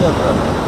だから。